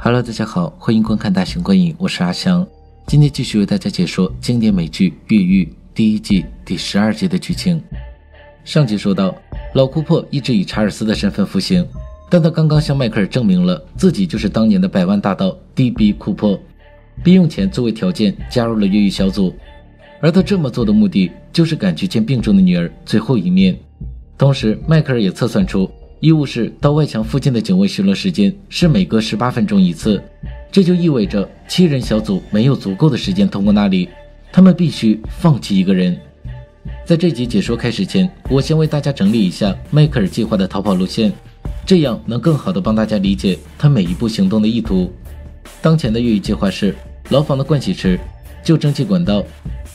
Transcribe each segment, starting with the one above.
Hello，大家好，欢迎观看大型观影，我是阿香。今天继续为大家解说经典美剧《越狱》第一季第十二集的剧情。上集说到，老库珀一直以查尔斯的身份服刑，但他刚刚向迈克尔证明了自己就是当年的百万大盗 D.B. 库珀，并用钱作为条件加入了越狱小组。而他这么做的目的，就是赶去见病重的女儿最后一面。同时，迈克尔也测算出。医务室到外墙附近的警卫巡逻时间是每隔十八分钟一次，这就意味着七人小组没有足够的时间通过那里，他们必须放弃一个人。在这集解说开始前，我先为大家整理一下迈克尔计划的逃跑路线，这样能更好的帮大家理解他每一步行动的意图。当前的越狱计划是：牢房的盥洗池、旧蒸汽管道，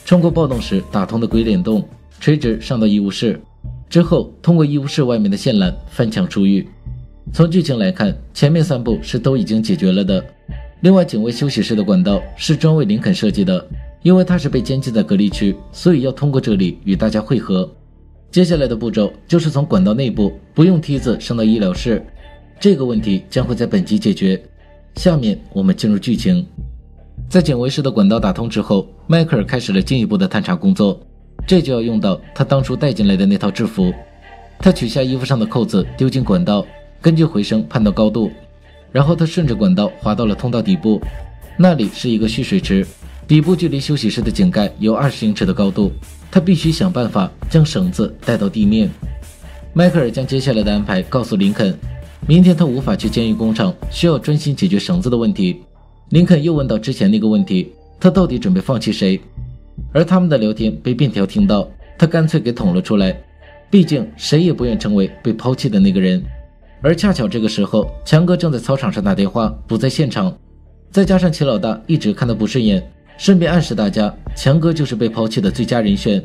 穿过暴动时打通的鬼脸洞，垂直上到医务室。之后，通过医务室外面的线缆翻墙出狱。从剧情来看，前面三步是都已经解决了的。另外，警卫休息室的管道是专为林肯设计的，因为他是被监禁在隔离区，所以要通过这里与大家汇合。接下来的步骤就是从管道内部不用梯子上到医疗室，这个问题将会在本集解决。下面我们进入剧情，在警卫室的管道打通之后，迈克尔开始了进一步的探查工作。这就要用到他当初带进来的那套制服。他取下衣服上的扣子，丢进管道，根据回声判断高度，然后他顺着管道滑到了通道底部，那里是一个蓄水池，底部距离休息室的井盖有二十英尺的高度。他必须想办法将绳子带到地面。迈克尔将接下来的安排告诉林肯，明天他无法去监狱工厂，需要专心解决绳子的问题。林肯又问到之前那个问题，他到底准备放弃谁？而他们的聊天被便条听到，他干脆给捅了出来。毕竟谁也不愿成为被抛弃的那个人。而恰巧这个时候，强哥正在操场上打电话，不在现场。再加上齐老大一直看他不顺眼，顺便暗示大家，强哥就是被抛弃的最佳人选。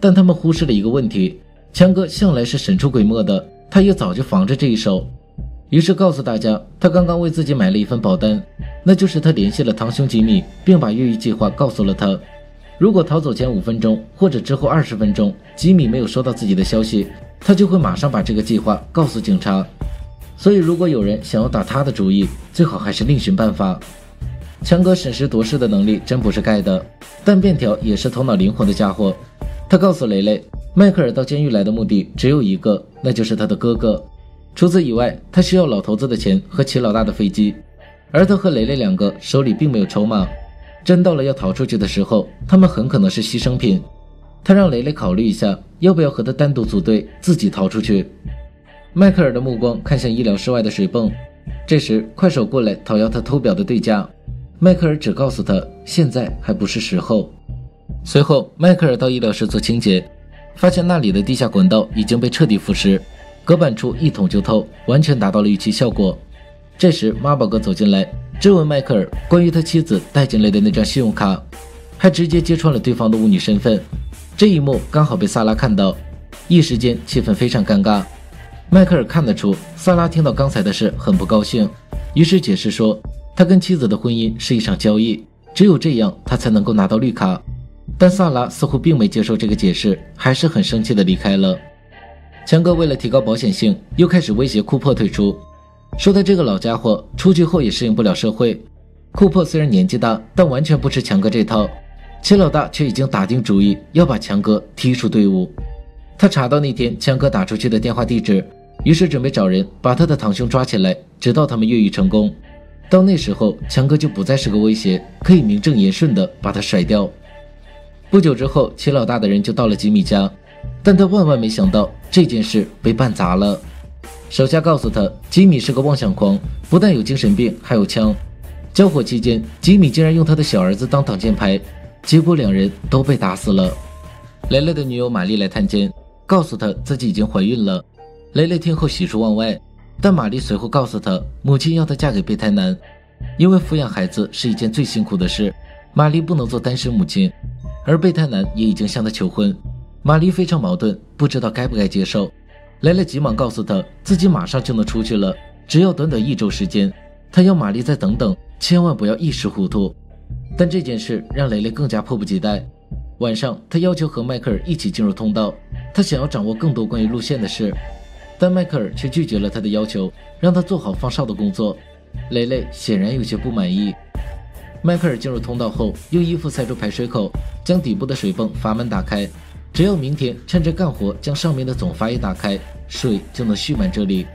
但他们忽视了一个问题：强哥向来是神出鬼没的，他也早就防着这一手。于是告诉大家，他刚刚为自己买了一份保单，那就是他联系了堂兄吉米，并把越狱计划告诉了他。如果逃走前五分钟或者之后二十分钟，吉米没有收到自己的消息，他就会马上把这个计划告诉警察。所以，如果有人想要打他的主意，最好还是另寻办法。强哥审时度势的能力真不是盖的，但便条也是头脑灵活的家伙。他告诉雷雷，迈克尔到监狱来的目的只有一个，那就是他的哥哥。除此以外，他需要老头子的钱和齐老大的飞机，而他和雷雷两个手里并没有筹码。真到了要逃出去的时候，他们很可能是牺牲品。他让雷雷考虑一下，要不要和他单独组队，自己逃出去。迈克尔的目光看向医疗室外的水泵，这时快手过来讨要他偷表的对价。迈克尔只告诉他，现在还不是时候。随后，迈克尔到医疗室做清洁，发现那里的地下管道已经被彻底腐蚀，隔板处一捅就透，完全达到了预期效果。这时，妈宝哥走进来。质问迈克尔关于他妻子带进来的那张信用卡，还直接揭穿了对方的巫女身份。这一幕刚好被萨拉看到，一时间气氛非常尴尬。迈克尔看得出萨拉听到刚才的事很不高兴，于是解释说他跟妻子的婚姻是一场交易，只有这样他才能够拿到绿卡。但萨拉似乎并没接受这个解释，还是很生气的离开了。强哥为了提高保险性，又开始威胁库珀退出。说他这个老家伙出去后也适应不了社会。库珀虽然年纪大，但完全不吃强哥这套。齐老大却已经打定主意要把强哥踢出队伍。他查到那天强哥打出去的电话地址，于是准备找人把他的堂兄抓起来，直到他们越狱成功。到那时候，强哥就不再是个威胁，可以名正言顺的把他甩掉。不久之后，齐老大的人就到了吉米家，但他万万没想到这件事被办砸了。手下告诉他，吉米是个妄想狂，不但有精神病，还有枪。交火期间，吉米竟然用他的小儿子当挡箭牌，结果两人都被打死了。雷雷的女友玛丽来探监，告诉他自己已经怀孕了。雷雷听后喜出望外，但玛丽随后告诉他，母亲要她嫁给备胎男，因为抚养孩子是一件最辛苦的事，玛丽不能做单身母亲。而备胎男也已经向她求婚，玛丽非常矛盾，不知道该不该接受。雷雷急忙告诉他，自己马上就能出去了，只要短短一周时间。他要玛丽再等等，千万不要一时糊涂。但这件事让雷雷更加迫不及待。晚上，他要求和迈克尔一起进入通道，他想要掌握更多关于路线的事。但迈克尔却拒绝了他的要求，让他做好放哨的工作。雷雷显然有些不满意。迈克尔进入通道后，用衣服塞住排水口，将底部的水泵阀门打开。只要明天趁着干活将上面的总阀一打开，水就能蓄满这里。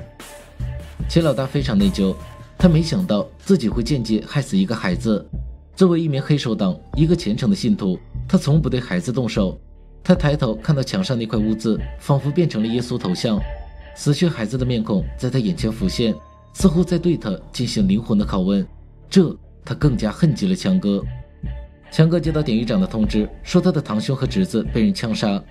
齐老大非常内疚，他没想到自己会间接害死一个孩子。作为一名黑手党，一个虔诚的信徒，他从不对孩子动手。他抬头看到墙上那块污渍，仿佛变成了耶稣头像，死去孩子的面孔在他眼前浮现，似乎在对他进行灵魂的拷问。这。他更加恨极了强哥。强哥接到典狱长的通知，说他的堂兄和侄子被人枪杀。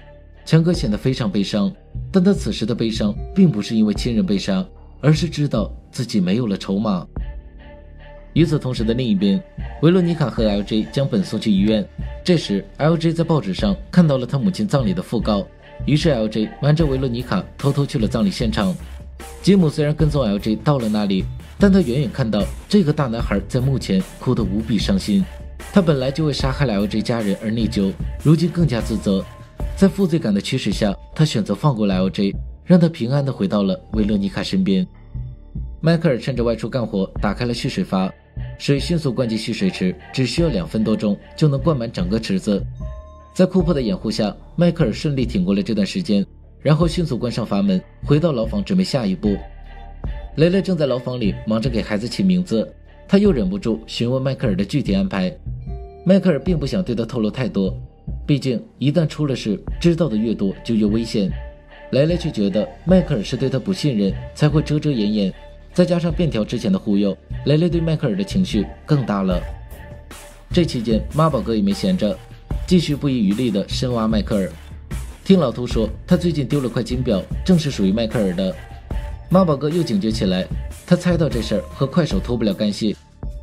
强哥显得非常悲伤，但他此时的悲伤并不是因为亲人被杀，而是知道自己没有了筹码。与此同时的另一边，维罗妮卡和 LJ 将本送去医院。这时，LJ 在报纸上看到了他母亲葬礼的讣告，于是 LJ 瞒着维罗妮卡偷偷去了葬礼现场。吉姆虽然跟踪 LJ 到了那里。但他远远看到这个大男孩在墓前哭得无比伤心。他本来就为杀害了 LJ 家人而内疚，如今更加自责。在负罪感的驱使下，他选择放过了 LJ，让他平安的回到了维罗妮卡身边。迈克尔趁着外出干活，打开了蓄水阀，水迅速灌进蓄水池，只需要两分多钟就能灌满整个池子。在库珀的掩护下，迈克尔顺利挺过了这段时间，然后迅速关上阀门，回到牢房准备下一步。雷雷正在牢房里忙着给孩子起名字，他又忍不住询问迈克尔的具体安排。迈克尔并不想对他透露太多，毕竟一旦出了事，知道的越多就越危险。蕾蕾却觉得迈克尔是对他不信任，才会遮遮掩掩。再加上便条之前的忽悠，蕾蕾对迈克尔的情绪更大了。这期间，妈宝哥也没闲着，继续不遗余力地深挖迈克尔。听老秃说，他最近丢了块金表，正是属于迈克尔的。妈宝哥又警觉起来，他猜到这事儿和快手脱不了干系，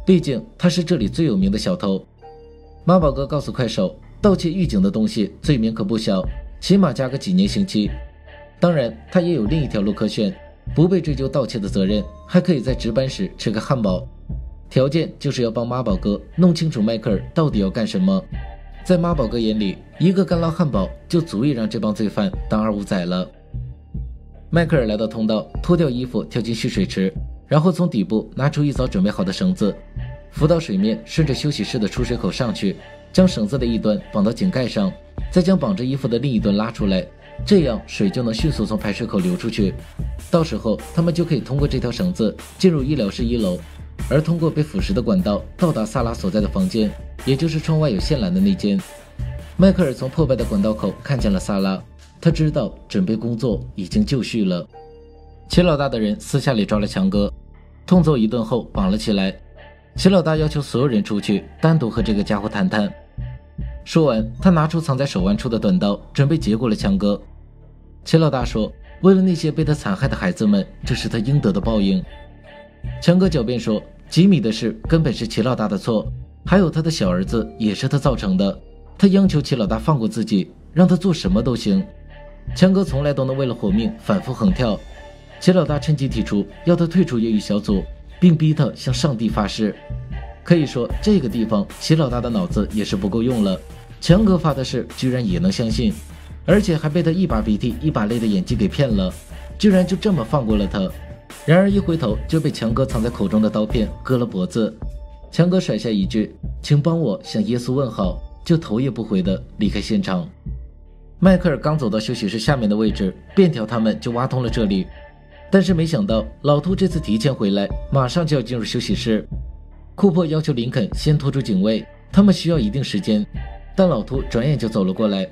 毕竟他是这里最有名的小偷。妈宝哥告诉快手，盗窃狱警的东西罪名可不小，起码加个几年刑期。当然，他也有另一条路可选，不被追究盗窃的责任，还可以在值班时吃个汉堡。条件就是要帮妈宝哥弄清楚迈克尔到底要干什么。在妈宝哥眼里，一个干捞汉堡就足以让这帮罪犯当二五仔了。迈克尔来到通道，脱掉衣服跳进蓄水池，然后从底部拿出一早准备好的绳子，浮到水面，顺着休息室的出水口上去，将绳子的一端绑到井盖上，再将绑着衣服的另一端拉出来，这样水就能迅速从排水口流出去。到时候他们就可以通过这条绳子进入医疗室一楼，而通过被腐蚀的管道到达萨拉所在的房间，也就是窗外有线缆的那间。迈克尔从破败的管道口看见了萨拉。他知道准备工作已经就绪了。齐老大的人私下里抓了强哥，痛揍一顿后绑了起来。齐老大要求所有人出去单独和这个家伙谈谈。说完，他拿出藏在手腕处的短刀，准备结果了强哥。齐老大说：“为了那些被他残害的孩子们，这是他应得的报应。”强哥狡辩说：“吉米的事根本是齐老大的错，还有他的小儿子也是他造成的。他央求齐老大放过自己，让他做什么都行。”强哥从来都能为了活命反复横跳，齐老大趁机提出要他退出越狱小组，并逼他向上帝发誓。可以说，这个地方齐老大的脑子也是不够用了。强哥发的誓居然也能相信，而且还被他一把鼻涕一把泪的演技给骗了，居然就这么放过了他。然而一回头就被强哥藏在口中的刀片割了脖子。强哥甩下一句：“请帮我向耶稣问好”，就头也不回的离开现场。迈克尔刚走到休息室下面的位置，便条他们就挖通了这里。但是没想到老秃这次提前回来，马上就要进入休息室。库珀要求林肯先拖住警卫，他们需要一定时间。但老秃转眼就走了过来，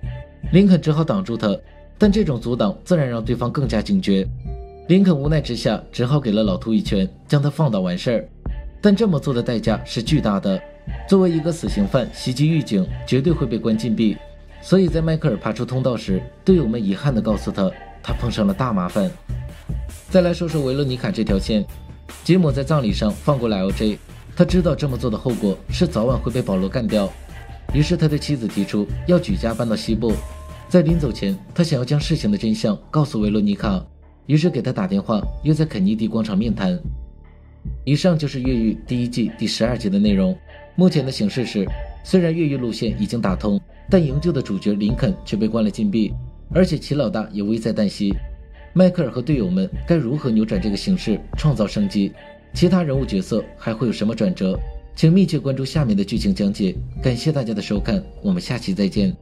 林肯只好挡住他。但这种阻挡自然让对方更加警觉。林肯无奈之下，只好给了老秃一拳，将他放倒完事儿。但这么做的代价是巨大的。作为一个死刑犯，袭击狱警绝对会被关禁闭。所以在迈克尔爬出通道时，队友们遗憾地告诉他，他碰上了大麻烦。再来说说维罗妮卡这条线，吉姆在葬礼上放过了 LJ，他知道这么做的后果是早晚会被保罗干掉，于是他对妻子提出要举家搬到西部。在临走前，他想要将事情的真相告诉维罗妮卡，于是给他打电话，约在肯尼迪广场面谈。以上就是《越狱》第一季第十二集的内容。目前的形势是，虽然越狱路线已经打通。但营救的主角林肯却被关了禁闭，而且齐老大也危在旦夕。迈克尔和队友们该如何扭转这个形势，创造生机？其他人物角色还会有什么转折？请密切关注下面的剧情讲解。感谢大家的收看，我们下期再见。